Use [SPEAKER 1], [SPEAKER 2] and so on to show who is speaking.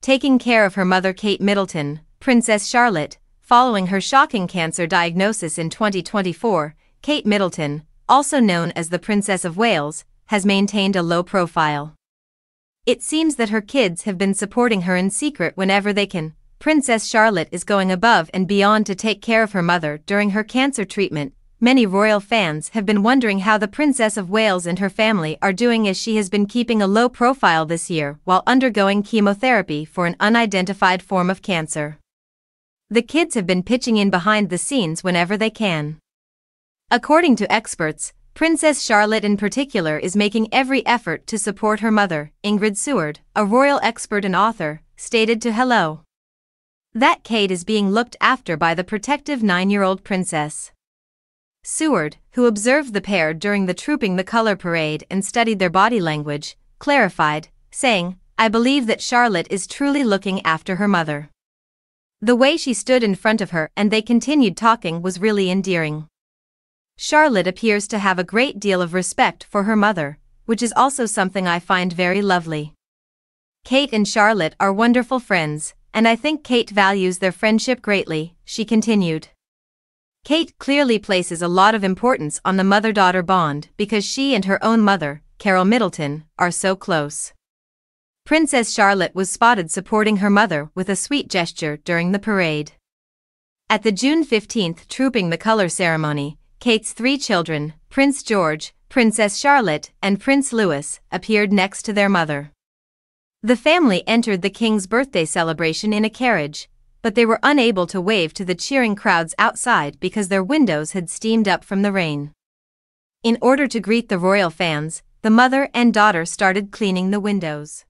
[SPEAKER 1] taking care of her mother Kate Middleton, Princess Charlotte, following her shocking cancer diagnosis in 2024, Kate Middleton, also known as the Princess of Wales, has maintained a low profile. It seems that her kids have been supporting her in secret whenever they can. Princess Charlotte is going above and beyond to take care of her mother during her cancer treatment. Many royal fans have been wondering how the Princess of Wales and her family are doing as she has been keeping a low profile this year while undergoing chemotherapy for an unidentified form of cancer. The kids have been pitching in behind the scenes whenever they can. According to experts, Princess Charlotte in particular is making every effort to support her mother, Ingrid Seward, a royal expert and author, stated to Hello. That Kate is being looked after by the protective nine-year-old princess. Seward, who observed the pair during the Trooping the Color parade and studied their body language, clarified, saying, I believe that Charlotte is truly looking after her mother. The way she stood in front of her and they continued talking was really endearing. Charlotte appears to have a great deal of respect for her mother, which is also something I find very lovely. Kate and Charlotte are wonderful friends, and I think Kate values their friendship greatly, she continued. Kate clearly places a lot of importance on the mother daughter bond because she and her own mother, Carole Middleton, are so close. Princess Charlotte was spotted supporting her mother with a sweet gesture during the parade. At the June 15th Trooping the Color ceremony, Kate's three children, Prince George, Princess Charlotte, and Prince Louis, appeared next to their mother. The family entered the king's birthday celebration in a carriage, but they were unable to wave to the cheering crowds outside because their windows had steamed up from the rain. In order to greet the royal fans, the mother and daughter started cleaning the windows.